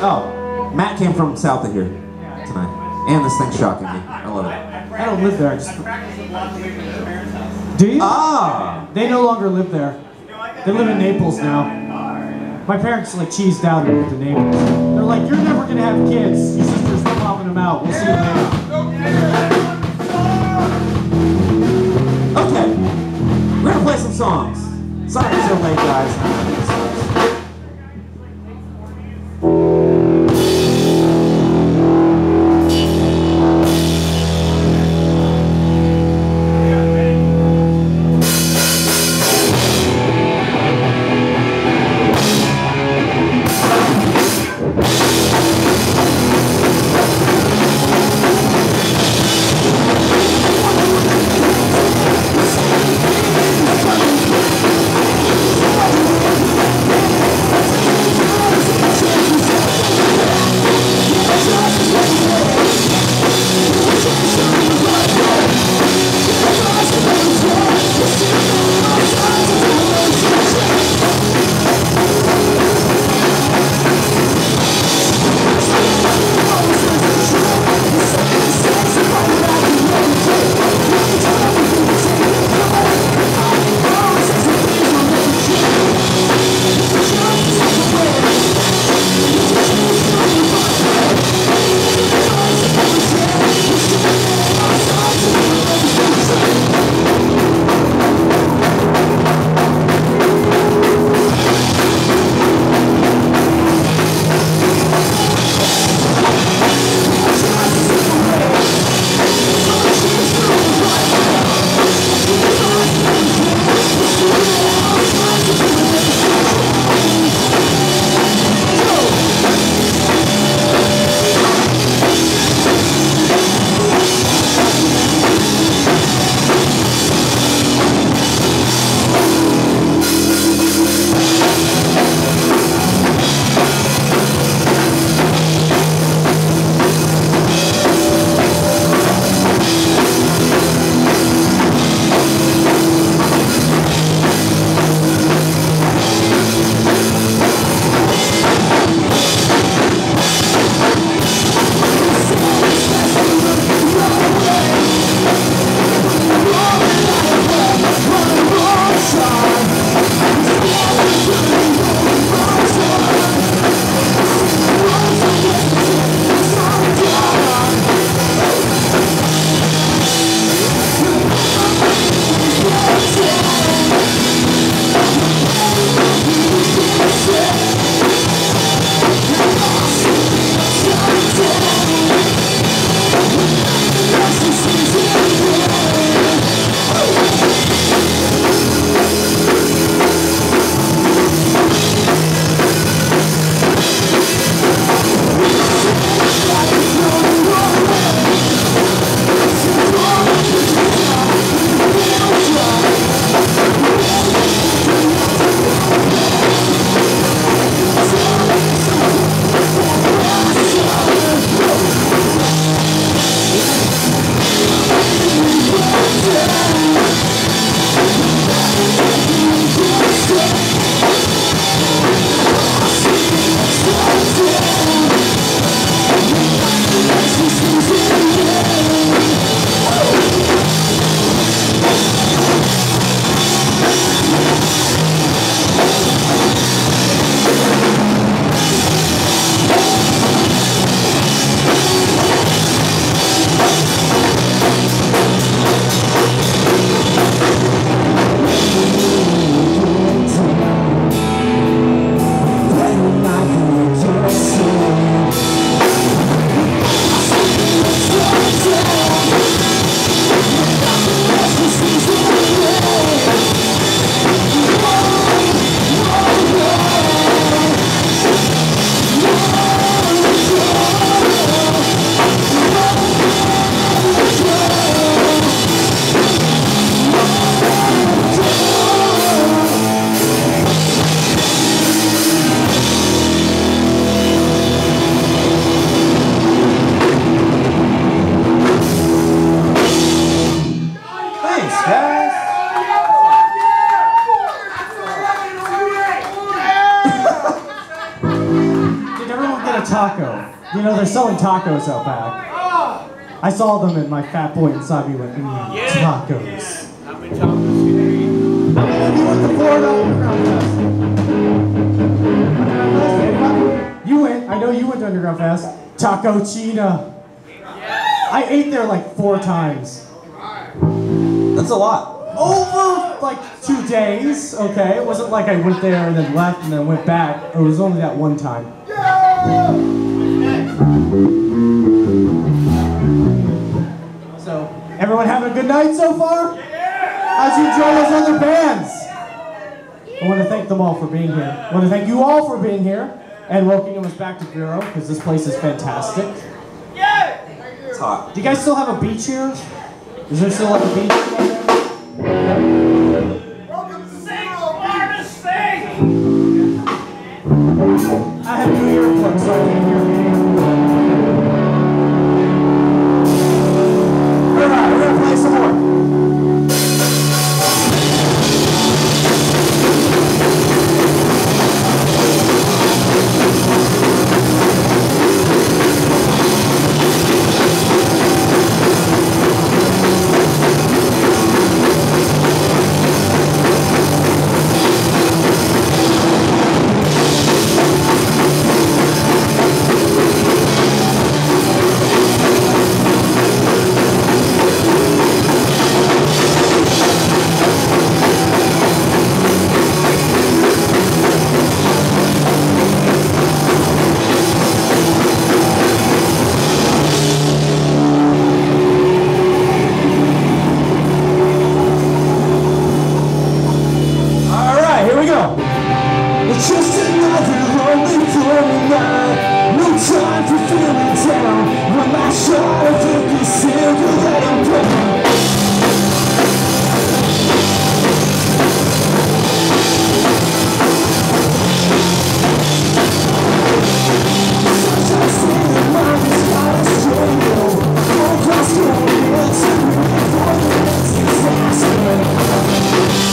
Oh, Matt came from south of here tonight. And this thing's shocking me. I love it. I don't live there. I just... Do you? Ah! They no longer live there. They live in Naples now. My parents like cheesed out and moved to Naples. They're like, you're never gonna have kids. Your sister's helping them out. We'll see you later. Okay, we're gonna play some songs. Sorry it's so late, guys. Tacos out back. I saw them and my fat boy inside me went, mm, tacos. How many tacos can you eat? How many of you went to Florida Underground Fest? Underground Fest, anybody? You went. I know you went to Underground Fest. Taco China. I ate there like four times. That's a lot. Over like two days, okay? It wasn't like I went there and then left and then went back. It was only that one time. So, everyone having a good night so far? How'd you enjoy those other bands? I want to thank them all for being here. I want to thank you all for being here and welcoming us back to Bureau because this place is fantastic. Yeah. It's hot. Do you guys still have a beach here? Is there still like a beach? I have new earplugs, so I can't hear Go. It's just another lonely lonely night. No time for feeling down. One last shot of empty silver let 'em down. Don't for the next disaster.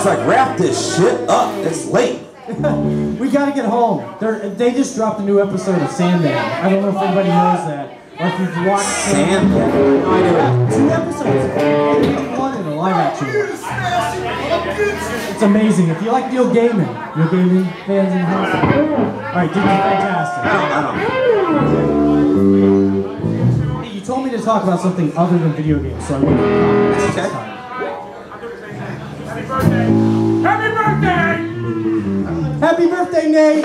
Everyone's like, wrap this shit up. It's late. We gotta get home. They're, they just dropped a new episode of Sandman. I don't know if anybody knows that. Or if you've watched Sandman. No idea. Two episodes. One and a live action. It's amazing. If you like Neil Gaiman, Neil Gaiman fans in the house. Alright, dude, you're fantastic. I don't, I don't. Hey, you told me to talk about something other than video games, so I went to Okay. Birthday! Happy birthday, Nate!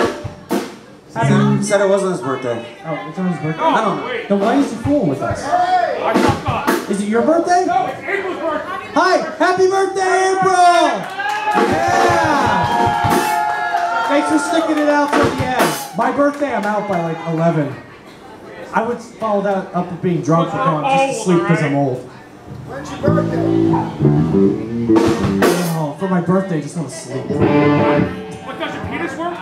Happy. He said it wasn't his birthday. Oh, it's on his birthday. I don't know. wait. Then why is he fooling with us? I forgot. Is it your birthday? No, it's April's birthday. Hi! Happy birthday, April! Yeah! Thanks for sticking it out till the end. My birthday, I'm out by like 11. I would follow that up with being drunk for going just to sleep because I'm old. When's your birthday? Oh, for my birthday, I just want to sleep. What does your penis work?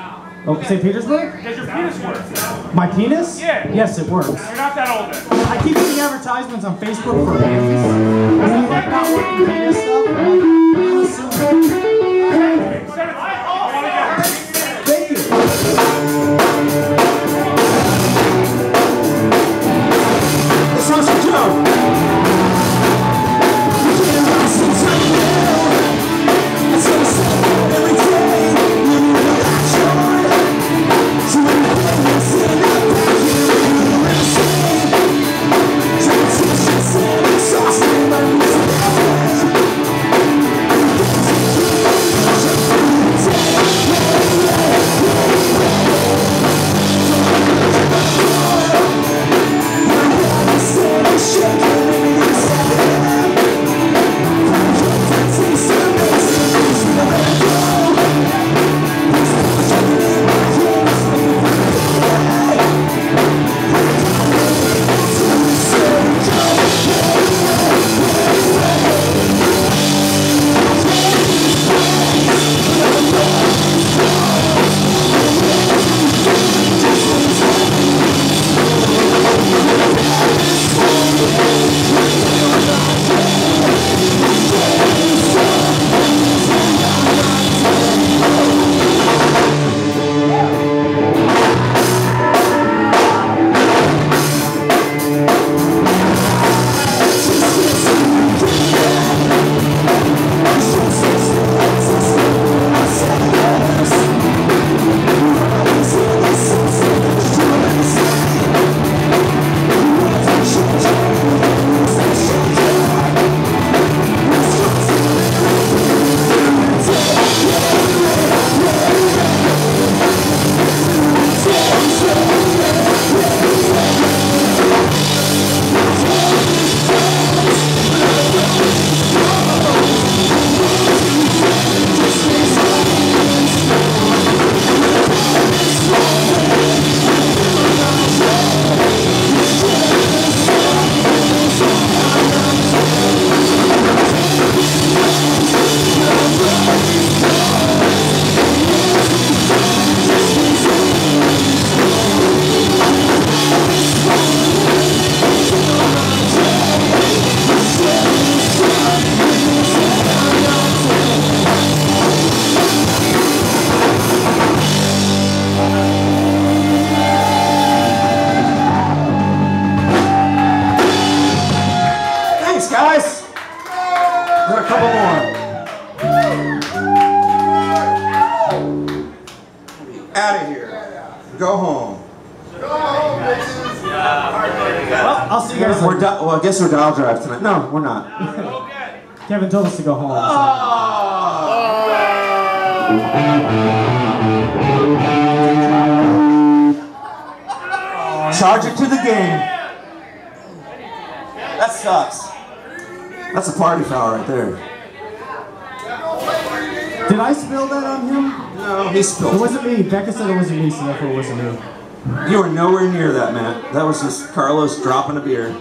Oh, St. Petersburg? Does your penis work? My penis? Yeah. Yes, it works. You're not that old then. I keep getting advertisements on Facebook for panties. Like not working penis stuff. I'm assuming. Di- well, I guess we're dial drive tonight. No, we're not. Kevin told us to go home. Oh. Charge it to the game. That sucks. That's a party foul right there. Did I spill that on him? No, he spilled. It wasn't me. Becca said it wasn't me, so therefore it wasn't me. You were nowhere near that, Matt. That was just Carlos dropping a beer.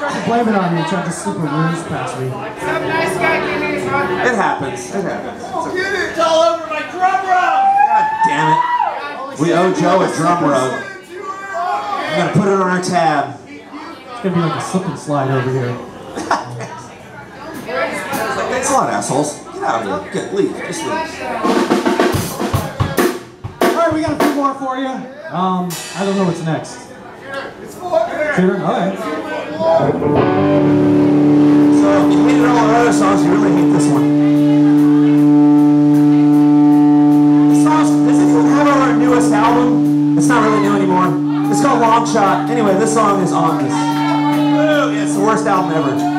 Tried to blame it on me. Tried to slip a ruse past me. Some nice guy gave me his hot It happens. It happens. Get it! It's all over my drum rug! God damn it. We owe Joe a drum rug. I'm gonna put it on our tab. It's gonna be like a slip and slide over here. Thanks a lot, assholes. Get out of here. Get, leave. Just leave. All right, we got a few more for you. Um, I don't know what's next. Shooter? Okay. So, if you hated all our other songs, you really hate this one. This song, does anyone have our newest album? It's not really new anymore. It's called Long Shot. Anyway, this song is on this. It's the worst album ever.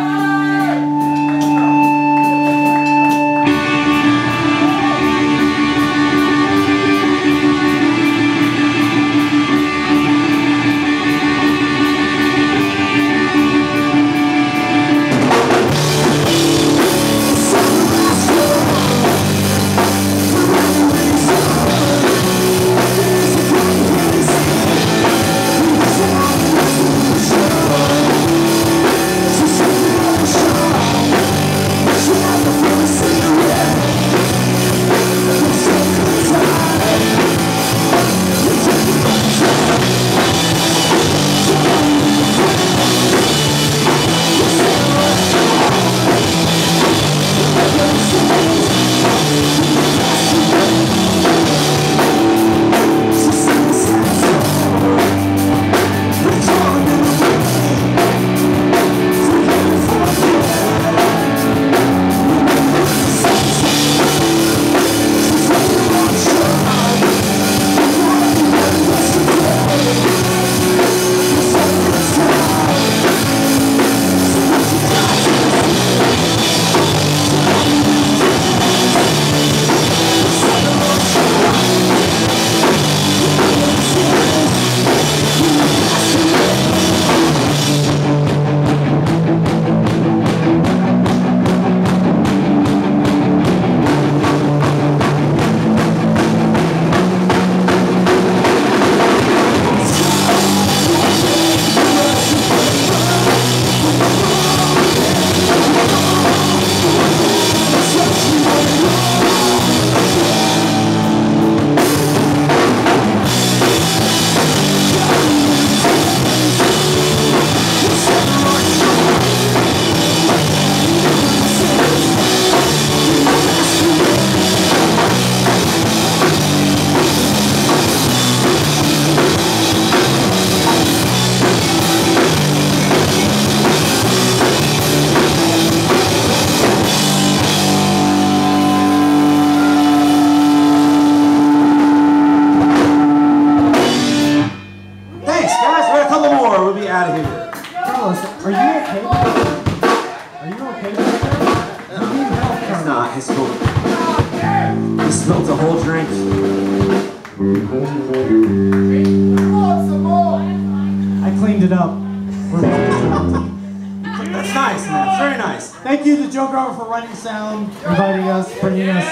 Running sound, inviting us, bringing us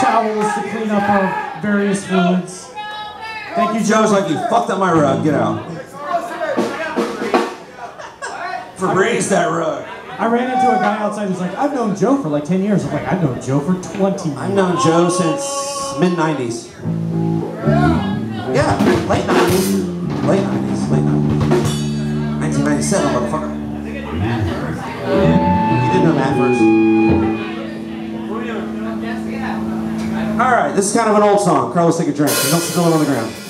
towels to clean up our various fluids. Thank you, Joe. Joe's like, you fucked up my rug. Get out. Febreze that rug. I ran into a guy outside who's like, I've known Joe for like 10 years. I'm like, I've known Joe for 20 years. I've known Joe since mid 90s. Yeah, late 90s. Late 90s. Late 90s. 1997, motherfucker. First. Alright, this is kind of an old song. Carlos, take a drink. Don't spill it on the ground.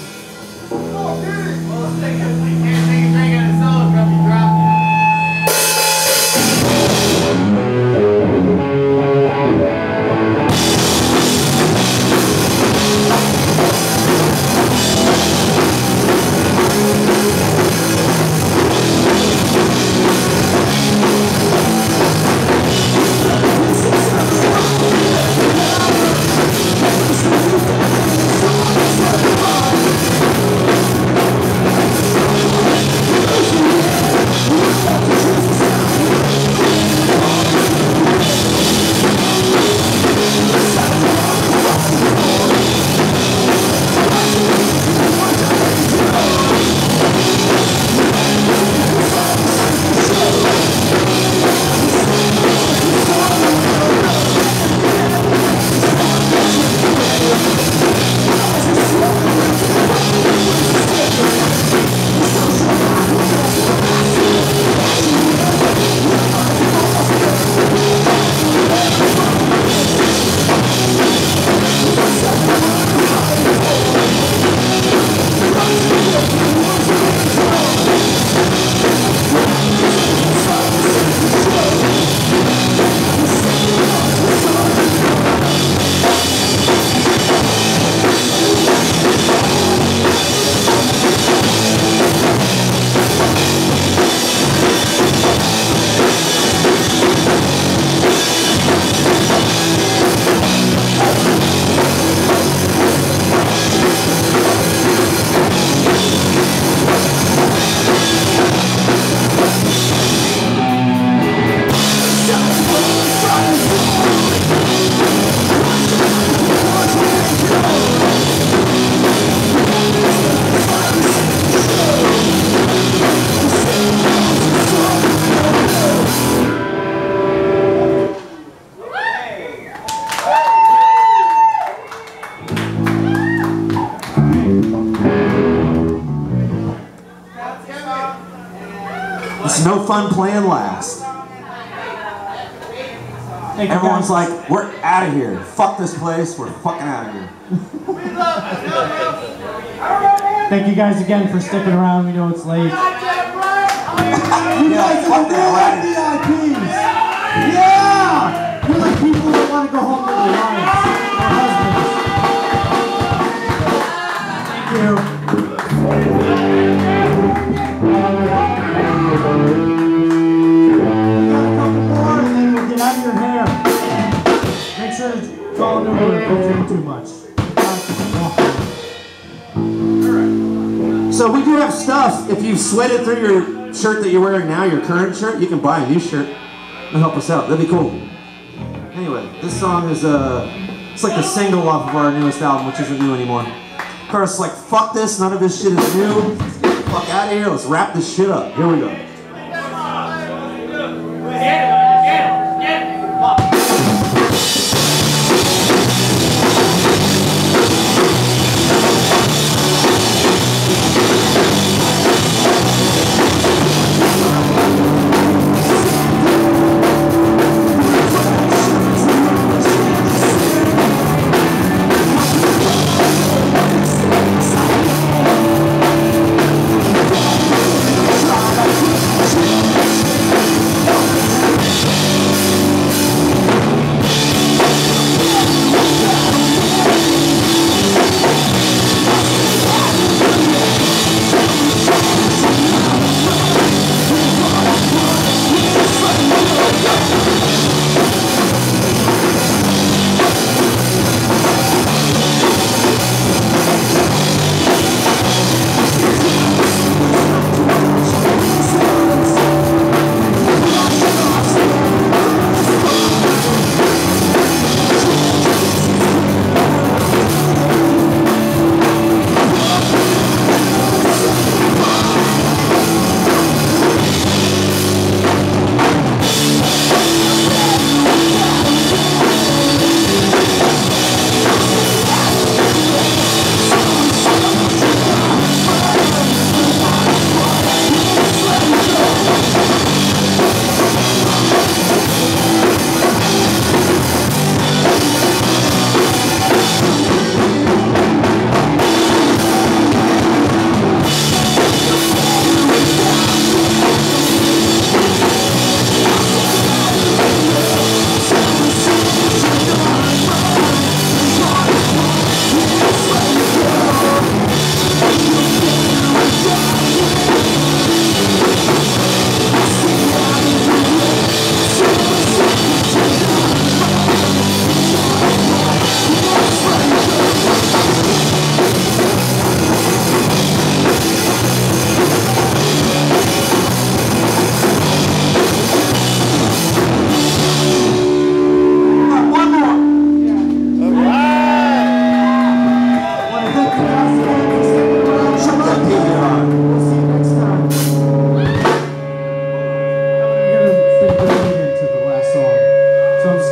Fun playing last. Everyone's like, we're out of here. Fuck this place. We're fucking out of here. Thank you guys again for sticking around. We know it's late. You guys fuck are the that, real VIPs. Yeah! You're like people that want to go home to their wives Don't too much. So we do have stuff. If you sweated through your shirt that you're wearing now, your current shirt, you can buy a new shirt and help us out. That'd be cool. Anyway, this song is uh, it's like the single off of our newest album, which isn't new anymore. Chorus like, fuck this, none of this shit is new. Let's get the fuck out of here. Let's wrap this shit up. Here we go.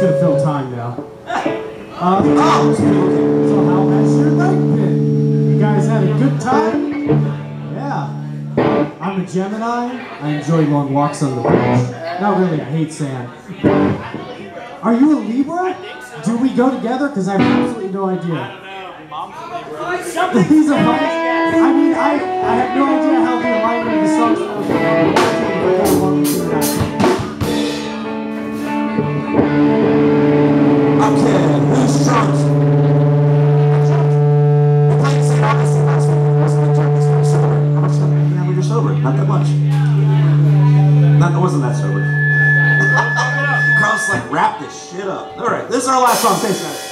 Yeah. Uh, so how has your night been? You guys had a good time? Yeah. I'm a Gemini. I enjoy long walks on the beach. Not really, I hate sand. Are you a Libra? Do we go together? Because I have absolutely no idea. He's a I mean, I, I have no idea how the alignment of the songs Okay, like wrap this shit up. All right, this is our last song. Thanks, guys.